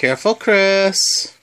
Careful, Chris.